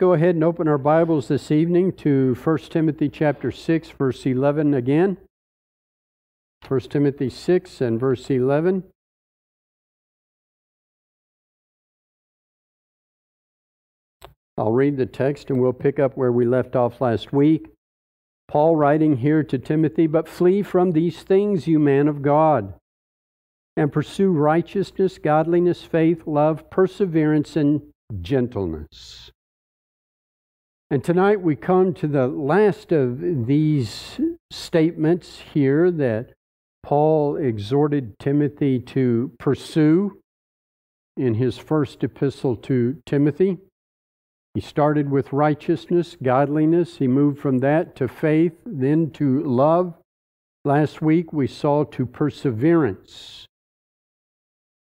Go ahead and open our Bibles this evening to 1 Timothy chapter 6 verse 11 again. 1 Timothy 6 and verse 11. I'll read the text and we'll pick up where we left off last week. Paul writing here to Timothy, but flee from these things, you man of God, and pursue righteousness, godliness, faith, love, perseverance, and gentleness. And tonight we come to the last of these statements here that Paul exhorted Timothy to pursue in his first epistle to Timothy. He started with righteousness, godliness. He moved from that to faith, then to love. Last week we saw to perseverance.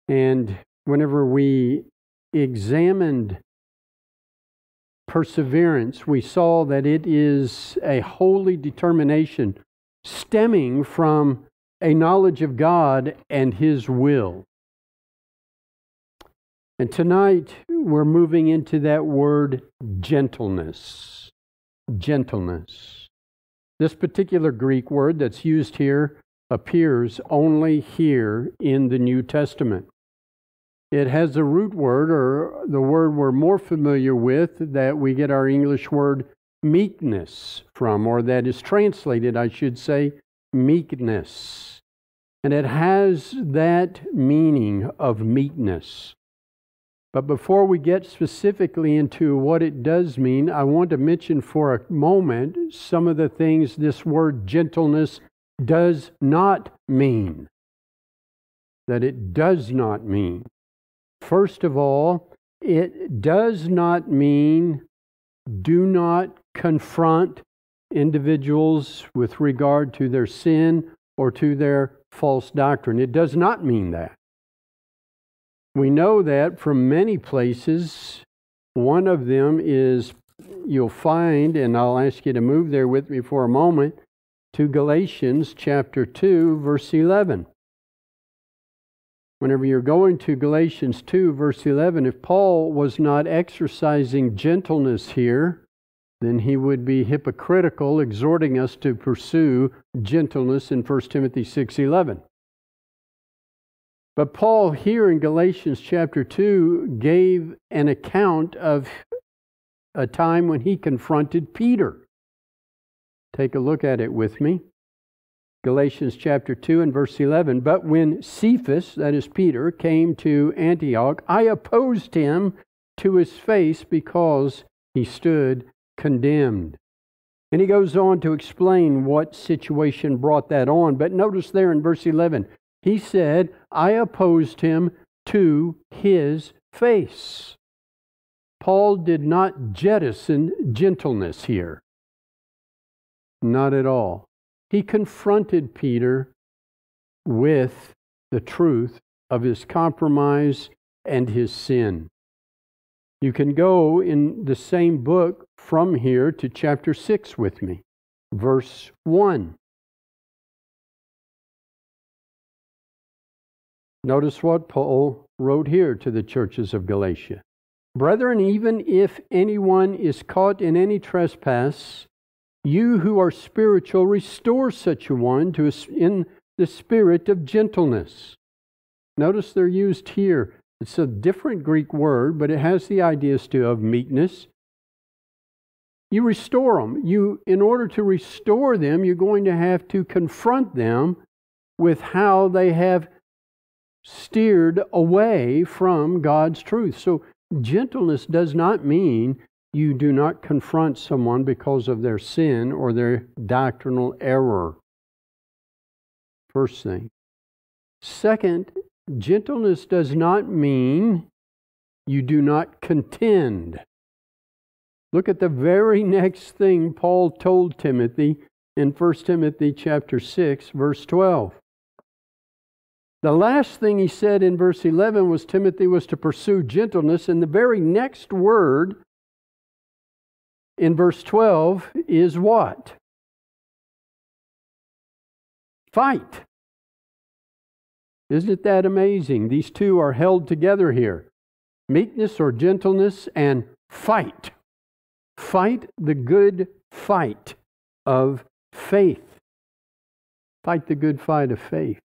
And whenever we examined perseverance, we saw that it is a holy determination stemming from a knowledge of God and His will. And tonight we're moving into that word gentleness. Gentleness. This particular Greek word that's used here appears only here in the New Testament. It has a root word, or the word we're more familiar with, that we get our English word meekness from, or that is translated, I should say, meekness. And it has that meaning of meekness. But before we get specifically into what it does mean, I want to mention for a moment some of the things this word gentleness does not mean. That it does not mean. First of all, it does not mean do not confront individuals with regard to their sin or to their false doctrine. It does not mean that. We know that from many places. One of them is you'll find, and I'll ask you to move there with me for a moment, to Galatians chapter 2, verse 11 whenever you're going to Galatians 2, verse 11, if Paul was not exercising gentleness here, then he would be hypocritical, exhorting us to pursue gentleness in 1 Timothy 6:11. But Paul here in Galatians chapter 2 gave an account of a time when he confronted Peter. Take a look at it with me. Galatians chapter 2 and verse 11. But when Cephas, that is Peter, came to Antioch, I opposed him to his face because he stood condemned. And he goes on to explain what situation brought that on. But notice there in verse 11, he said, I opposed him to his face. Paul did not jettison gentleness here. Not at all he confronted Peter with the truth of his compromise and his sin. You can go in the same book from here to chapter 6 with me, verse 1. Notice what Paul wrote here to the churches of Galatia. Brethren, even if anyone is caught in any trespass, you who are spiritual, restore such a one to in the spirit of gentleness. Notice they're used here. It's a different Greek word, but it has the idea still of meekness. You restore them. You, in order to restore them, you're going to have to confront them with how they have steered away from God's truth. So, gentleness does not mean you do not confront someone because of their sin or their doctrinal error. First thing. Second, gentleness does not mean you do not contend. Look at the very next thing Paul told Timothy in 1 Timothy chapter 6 verse 12. The last thing he said in verse 11 was Timothy was to pursue gentleness and the very next word in verse 12 is what? Fight. Isn't it that amazing? These two are held together here meekness or gentleness and fight. fight the good fight of faith. Fight the good fight of faith.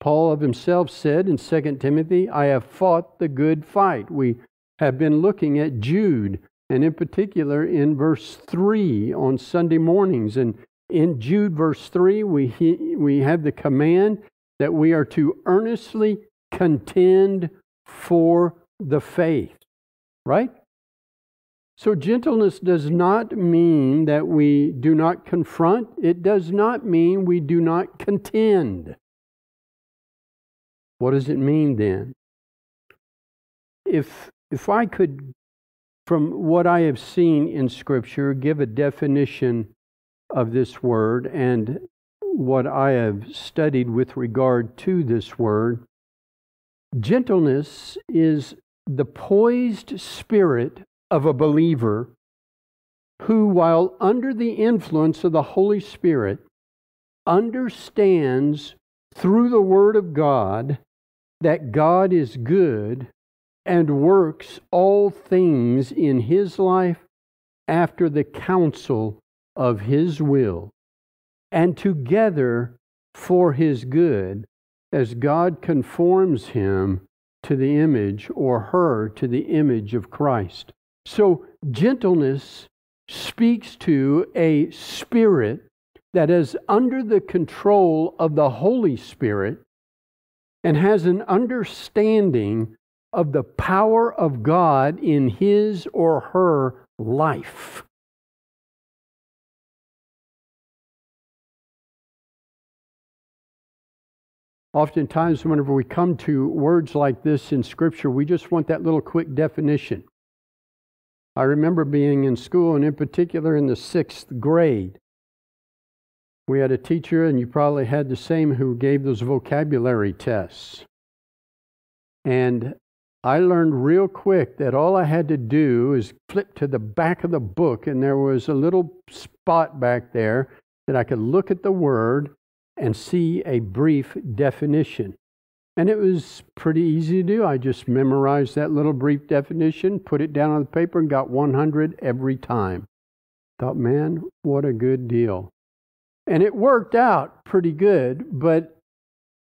Paul of himself said in 2 Timothy, I have fought the good fight. We have been looking at Jude, and in particular in verse 3 on Sunday mornings. And in Jude, verse 3, we, we have the command that we are to earnestly contend for the faith, right? So, gentleness does not mean that we do not confront, it does not mean we do not contend. What does it mean then? If, if I could, from what I have seen in Scripture, give a definition of this word and what I have studied with regard to this word, gentleness is the poised spirit of a believer who, while under the influence of the Holy Spirit, understands through the Word of God that God is good and works all things in his life after the counsel of his will, and together for his good, as God conforms him to the image or her to the image of Christ. So, gentleness speaks to a spirit that is under the control of the Holy Spirit and has an understanding of the power of God in his or her life. Oftentimes, whenever we come to words like this in Scripture, we just want that little quick definition. I remember being in school, and in particular in the sixth grade, we had a teacher, and you probably had the same, who gave those vocabulary tests. And I learned real quick that all I had to do is flip to the back of the book, and there was a little spot back there that I could look at the word and see a brief definition. And it was pretty easy to do. I just memorized that little brief definition, put it down on the paper, and got 100 every time. Thought, man, what a good deal. And it worked out pretty good, but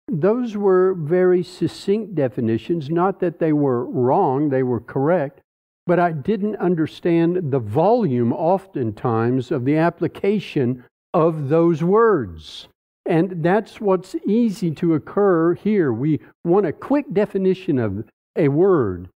those were very succinct definitions. Not that they were wrong, they were correct, but I didn't understand the volume oftentimes of the application of those words. And that's what's easy to occur here. We want a quick definition of a word,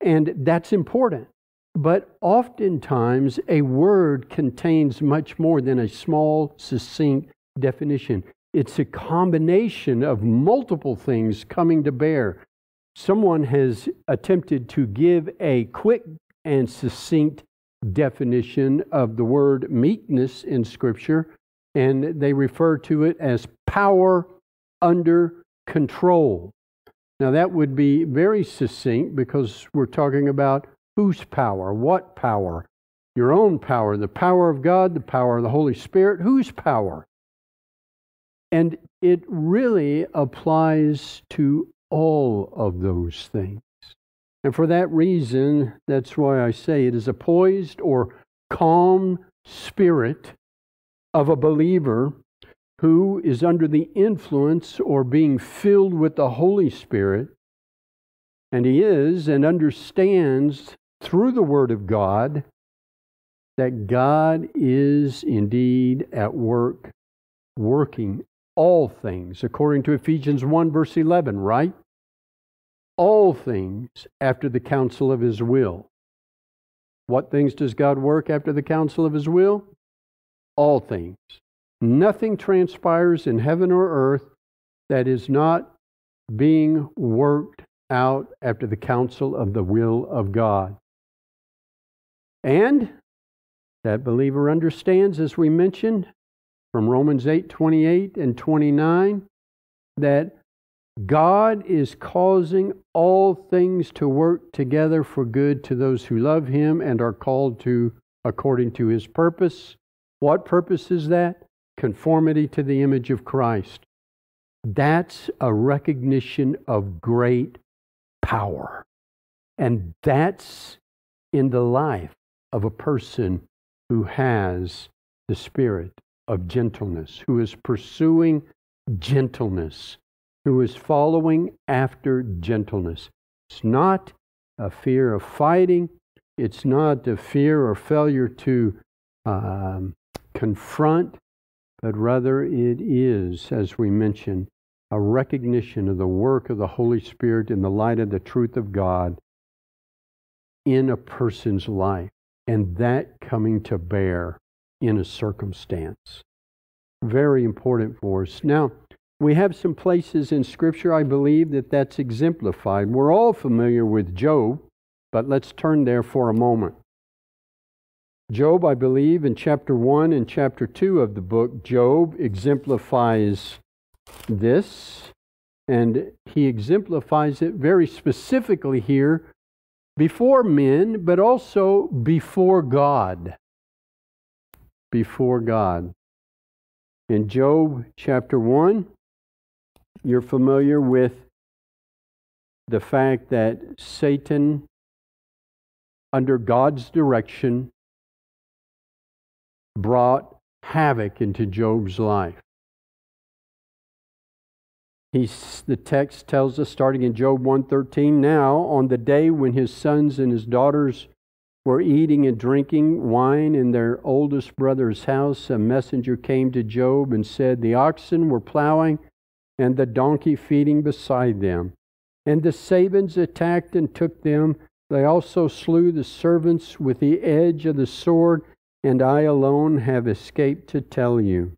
and that's important. But oftentimes, a word contains much more than a small, succinct definition. It's a combination of multiple things coming to bear. Someone has attempted to give a quick and succinct definition of the word meekness in Scripture, and they refer to it as power under control. Now, that would be very succinct because we're talking about Whose power? What power? Your own power, the power of God, the power of the Holy Spirit. Whose power? And it really applies to all of those things. And for that reason, that's why I say it is a poised or calm spirit of a believer who is under the influence or being filled with the Holy Spirit. And he is and understands through the Word of God that God is indeed at work, working all things, according to Ephesians 1, verse 11, right? All things after the counsel of His will. What things does God work after the counsel of His will? All things. Nothing transpires in heaven or earth that is not being worked out after the counsel of the will of God. And that believer understands, as we mentioned from Romans 8 28 and 29, that God is causing all things to work together for good to those who love Him and are called to according to His purpose. What purpose is that? Conformity to the image of Christ. That's a recognition of great power. And that's in the life of a person who has the spirit of gentleness, who is pursuing gentleness, who is following after gentleness. It's not a fear of fighting, it's not a fear or failure to um, confront, but rather it is, as we mentioned, a recognition of the work of the Holy Spirit in the light of the truth of God in a person's life, and that coming to bear in a circumstance. Very important for us. Now, we have some places in Scripture, I believe, that that's exemplified. We're all familiar with Job, but let's turn there for a moment. Job, I believe, in chapter 1 and chapter 2 of the book, Job exemplifies this, and he exemplifies it very specifically here before men, but also before God. Before God. In Job chapter 1, you're familiar with the fact that Satan, under God's direction, brought havoc into Job's life. He's, the text tells us, starting in Job 113, now on the day when his sons and his daughters were eating and drinking wine in their oldest brother's house, a messenger came to Job and said, The oxen were plowing and the donkey feeding beside them. And the Sabeans attacked and took them. They also slew the servants with the edge of the sword and I alone have escaped to tell you.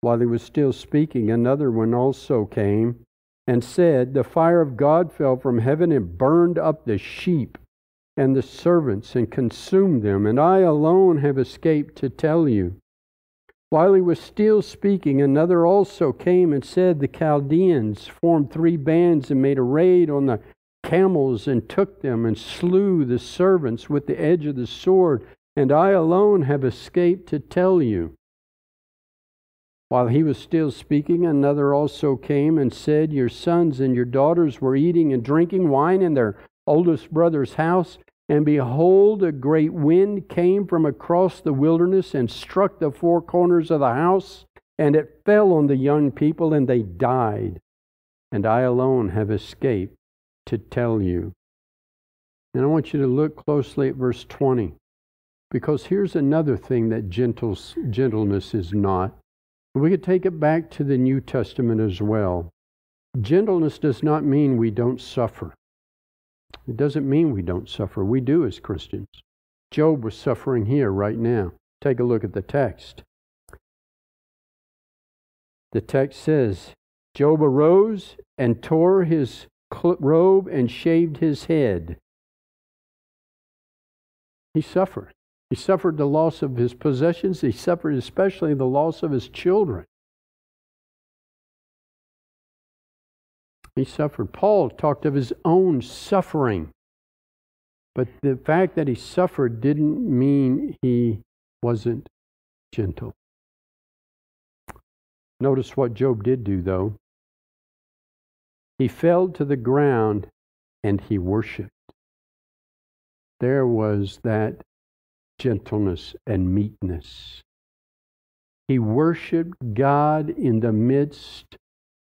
While he was still speaking, another one also came and said, The fire of God fell from heaven and burned up the sheep and the servants and consumed them, and I alone have escaped to tell you. While he was still speaking, another also came and said, The Chaldeans formed three bands and made a raid on the camels and took them and slew the servants with the edge of the sword and I alone have escaped to tell you. While he was still speaking, another also came and said, Your sons and your daughters were eating and drinking wine in their oldest brother's house, and behold, a great wind came from across the wilderness and struck the four corners of the house, and it fell on the young people, and they died. And I alone have escaped to tell you. And I want you to look closely at verse 20. Because here's another thing that gentles, gentleness is not. We could take it back to the New Testament as well. Gentleness does not mean we don't suffer. It doesn't mean we don't suffer. We do as Christians. Job was suffering here right now. Take a look at the text. The text says Job arose and tore his robe and shaved his head. He suffered. He suffered the loss of his possessions. He suffered especially the loss of his children. He suffered. Paul talked of his own suffering. But the fact that he suffered didn't mean he wasn't gentle. Notice what Job did do, though. He fell to the ground and he worshiped. There was that gentleness, and meekness. He worshiped God in the midst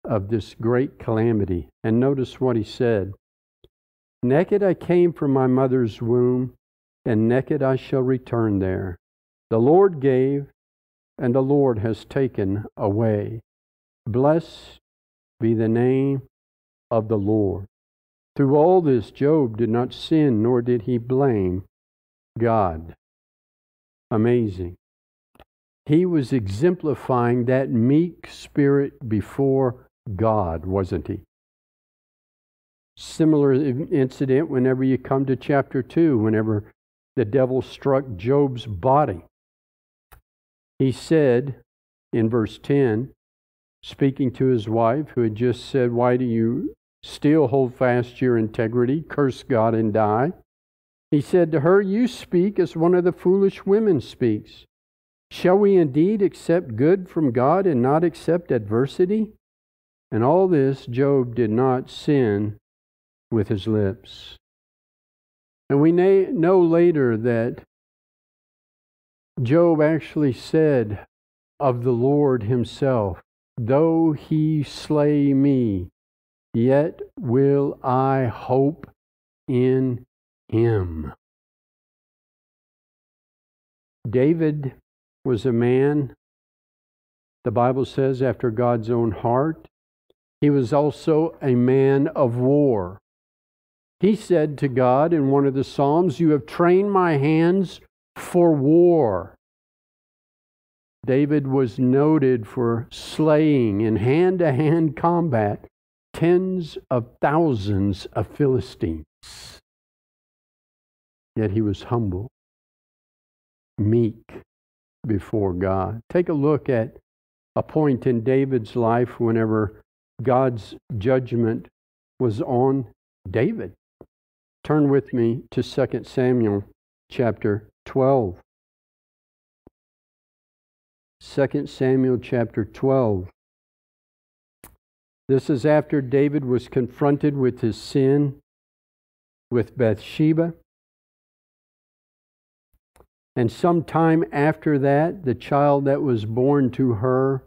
of this great calamity. And notice what he said Naked I came from my mother's womb, and naked I shall return there. The Lord gave, and the Lord has taken away. Blessed be the name of the Lord. Through all this, Job did not sin, nor did he blame God amazing. He was exemplifying that meek spirit before God, wasn't he? Similar incident whenever you come to chapter 2, whenever the devil struck Job's body. He said in verse 10, speaking to his wife, who had just said, Why do you still hold fast your integrity? Curse God and die. He said to her, You speak as one of the foolish women speaks. Shall we indeed accept good from God and not accept adversity? And all this Job did not sin with his lips. And we know later that Job actually said of the Lord himself, Though he slay me, yet will I hope in him. David was a man, the Bible says, after God's own heart. He was also a man of war. He said to God in one of the Psalms, You have trained my hands for war. David was noted for slaying in hand to hand combat tens of thousands of Philistines. Yet he was humble, meek before God. Take a look at a point in David's life whenever God's judgment was on David. Turn with me to 2 Samuel chapter 12. 2 Samuel chapter 12. This is after David was confronted with his sin with Bathsheba. And some time after that, the child that was born to her,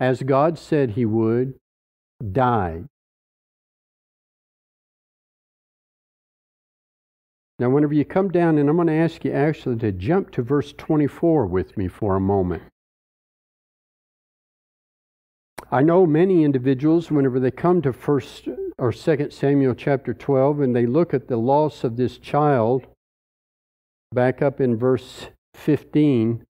as God said he would, died. Now, whenever you come down, and I'm going to ask you actually to jump to verse 24 with me for a moment. I know many individuals, whenever they come to First or Second Samuel chapter 12, and they look at the loss of this child, back up in verse 15,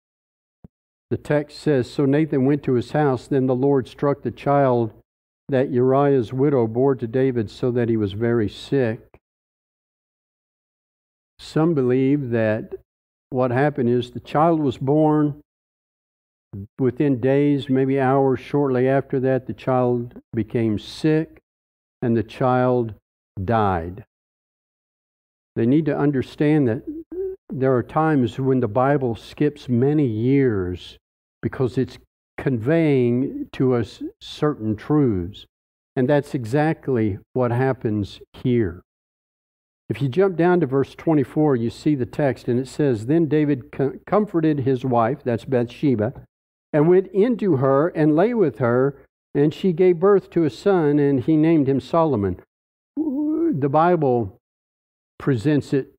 the text says, So Nathan went to his house. Then the Lord struck the child that Uriah's widow bore to David, so that he was very sick. Some believe that what happened is the child was born. Within days, maybe hours shortly after that, the child became sick and the child died. They need to understand that there are times when the Bible skips many years because it's conveying to us certain truths. And that's exactly what happens here. If you jump down to verse 24, you see the text, and it says, Then David comforted his wife, that's Bathsheba, and went into her and lay with her, and she gave birth to a son, and he named him Solomon. The Bible presents it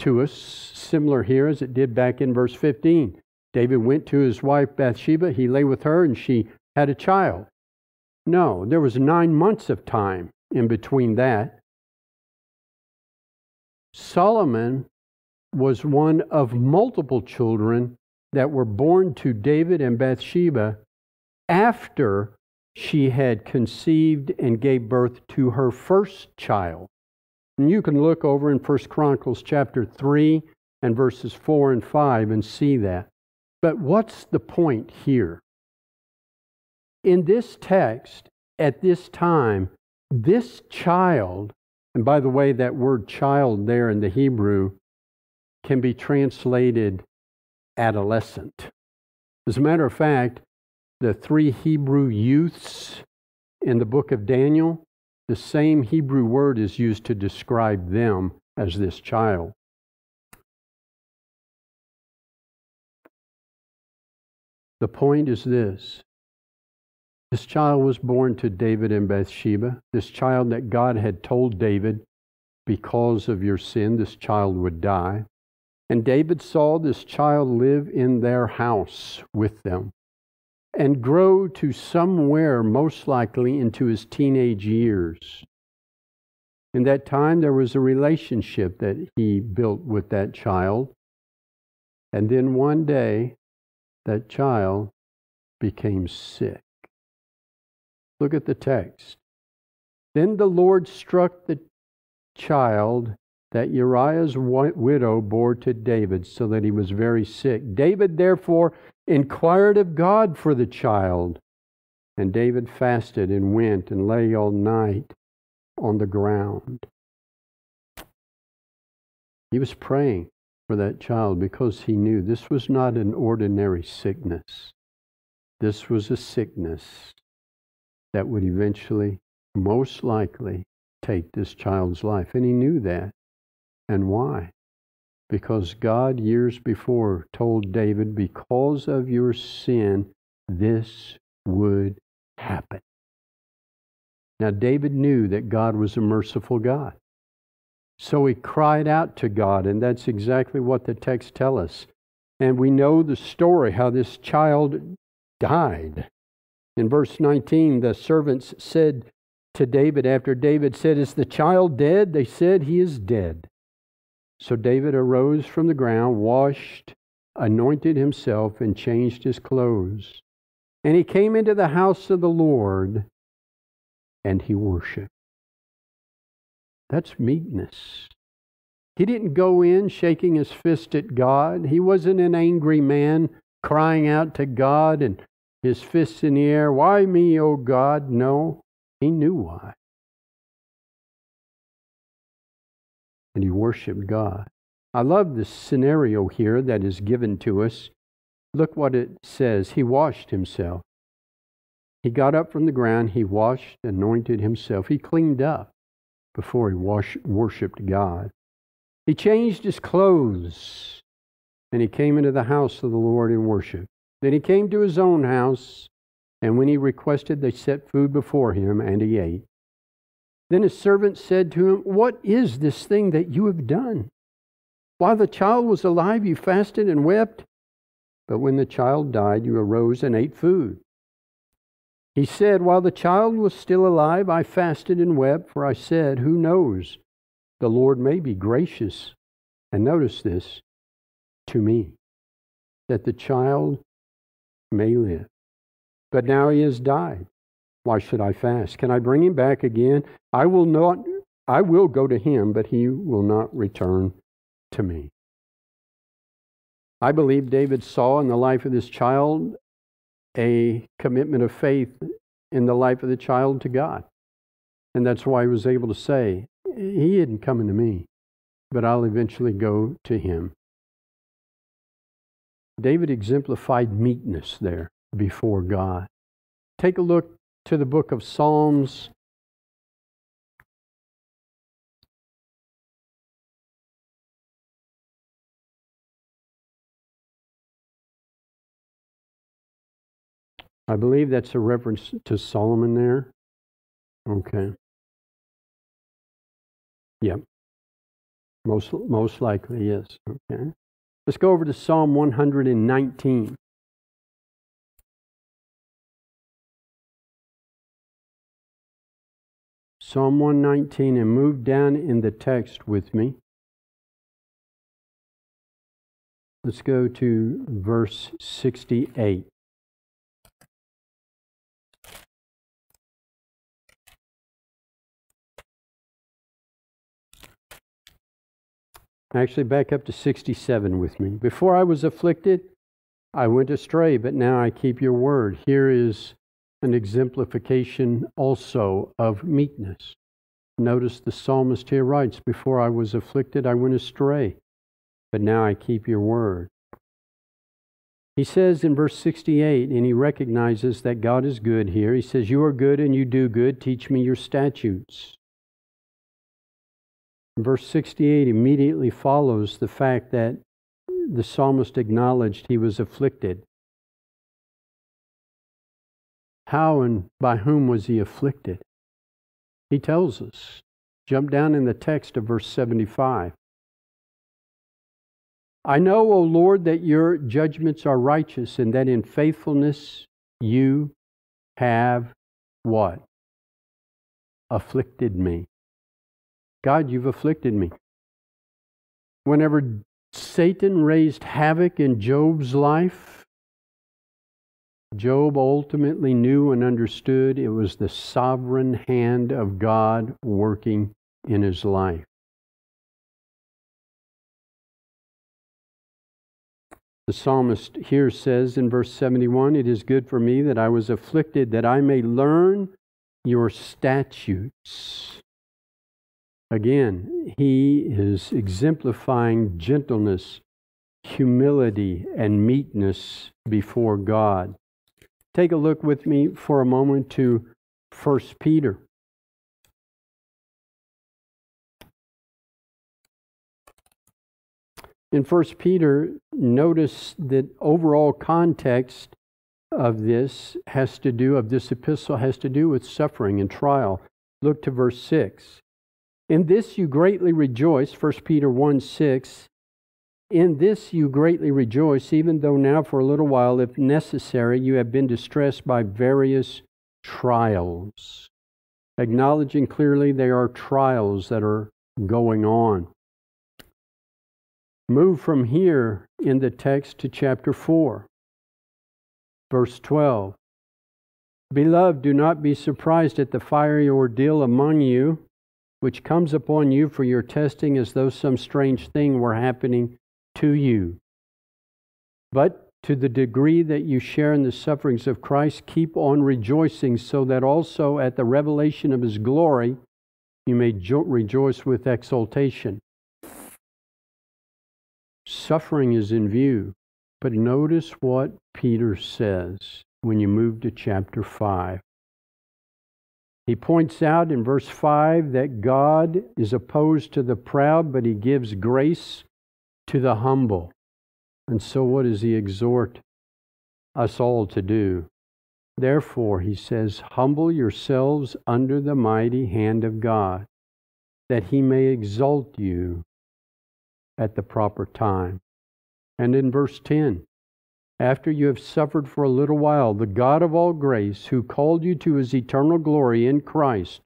to us similar here as it did back in verse 15. David went to his wife Bathsheba, he lay with her, and she had a child. No, there was nine months of time in between that. Solomon was one of multiple children that were born to David and Bathsheba after she had conceived and gave birth to her first child. And you can look over in 1 Chronicles chapter 3 and verses 4 and 5 and see that. But what's the point here? In this text, at this time, this child and by the way, that word child there in the Hebrew can be translated adolescent. As a matter of fact, the three Hebrew youths in the book of Daniel, the same Hebrew word is used to describe them as this child. The point is this this child was born to David and Bathsheba. This child that God had told David, because of your sin, this child would die. And David saw this child live in their house with them and grow to somewhere, most likely into his teenage years. In that time, there was a relationship that he built with that child. And then one day, that child became sick. Look at the text. Then the Lord struck the child that Uriah's widow bore to David, so that he was very sick. David therefore inquired of God for the child. And David fasted and went and lay all night on the ground. He was praying for that child because he knew this was not an ordinary sickness. This was a sickness that would eventually, most likely, take this child's life. And he knew that. And why? because God, years before, told David, because of your sin, this would happen. Now, David knew that God was a merciful God. So he cried out to God, and that's exactly what the text tells us. And we know the story how this child died. In verse 19, the servants said to David, after David said, Is the child dead? They said, He is dead. So David arose from the ground, washed, anointed himself, and changed his clothes. And he came into the house of the Lord, and he worshiped. That's meekness. He didn't go in shaking his fist at God. He wasn't an angry man crying out to God and his fists in the air, Why me, O God? No, he knew why. And he worshiped God. I love the scenario here that is given to us. Look what it says. He washed himself. He got up from the ground. He washed, anointed himself. He cleaned up before he worshiped God. He changed his clothes and he came into the house of the Lord and worshiped. Then he came to his own house, and when he requested, they set food before him, and he ate. Then his servant said to him, What is this thing that you have done? While the child was alive, you fasted and wept, but when the child died, you arose and ate food. He said, While the child was still alive, I fasted and wept, for I said, Who knows? The Lord may be gracious. And notice this to me, that the child may live. But now he has died. Why should I fast? Can I bring him back again? I will not I will go to him, but he will not return to me. I believe David saw in the life of this child a commitment of faith in the life of the child to God. And that's why he was able to say, He isn't coming to me, but I'll eventually go to him. David exemplified meekness there before God. Take a look to the book of Psalms. I believe that's a reference to Solomon there. Okay. Yep. Most most likely, yes. Okay. Let's go over to Psalm 119. Psalm 119 and move down in the text with me. Let's go to verse 68. Actually, back up to 67 with me. Before I was afflicted, I went astray, but now I keep your word. Here is an exemplification also of meekness. Notice the psalmist here writes, Before I was afflicted, I went astray, but now I keep your word. He says in verse 68, and he recognizes that God is good here. He says, You are good and you do good. Teach me your statutes. Verse 68 immediately follows the fact that the psalmist acknowledged he was afflicted. How and by whom was he afflicted? He tells us. Jump down in the text of verse 75. I know, O Lord, that your judgments are righteous and that in faithfulness you have what? Afflicted me. God, you've afflicted me. Whenever Satan raised havoc in Job's life, Job ultimately knew and understood it was the sovereign hand of God working in his life. The psalmist here says in verse 71 It is good for me that I was afflicted, that I may learn your statutes. Again, he is exemplifying gentleness, humility, and meekness before God. Take a look with me for a moment to 1 Peter. In 1 Peter, notice that overall context of this has to do, of this epistle, has to do with suffering and trial. Look to verse 6. In this you greatly rejoice, 1 Peter 1 6. In this you greatly rejoice, even though now for a little while, if necessary, you have been distressed by various trials. Acknowledging clearly there are trials that are going on. Move from here in the text to chapter 4. Verse 12 Beloved, do not be surprised at the fiery ordeal among you, which comes upon you for your testing as though some strange thing were happening to you. But to the degree that you share in the sufferings of Christ, keep on rejoicing, so that also at the revelation of his glory you may jo- rejoice with exultation. Suffering is in view. But notice what Peter says when you move to chapter 5. He points out in verse 5 that God is opposed to the proud, but he gives grace to the humble. And so, what does he exhort us all to do? Therefore, he says, Humble yourselves under the mighty hand of God, that he may exalt you at the proper time. And in verse 10, after you have suffered for a little while, the God of all grace, who called you to his eternal glory in Christ,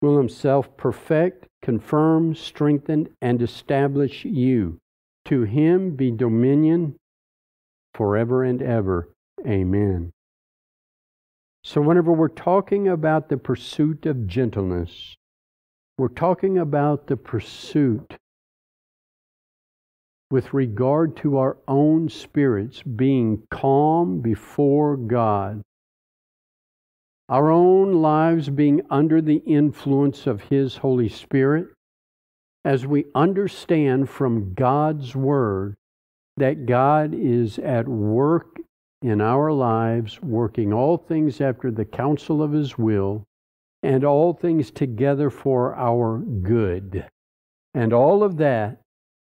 will himself perfect, confirm, strengthen, and establish you. To him be dominion forever and ever. Amen. So, whenever we're talking about the pursuit of gentleness, we're talking about the pursuit with regard to our own spirits being calm before God, our own lives being under the influence of His Holy Spirit, as we understand from God's Word that God is at work in our lives, working all things after the counsel of His will, and all things together for our good. And all of that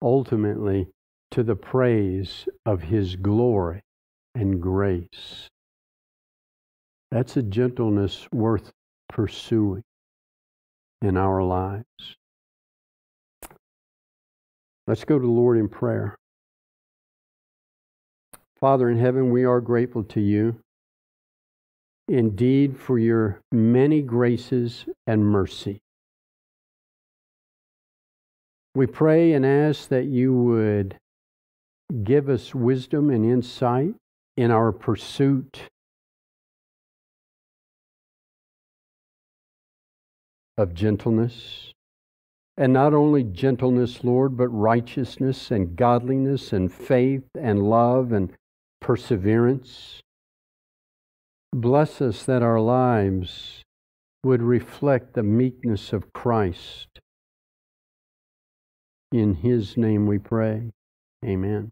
ultimately to the praise of His glory and grace. That's a gentleness worth pursuing in our lives. Let's go to the Lord in prayer. Father in heaven, we are grateful to you indeed for your many graces and mercy. We pray and ask that you would give us wisdom and insight in our pursuit of gentleness. And not only gentleness, Lord, but righteousness and godliness and faith and love and perseverance. Bless us that our lives would reflect the meekness of Christ in his name we pray. Amen.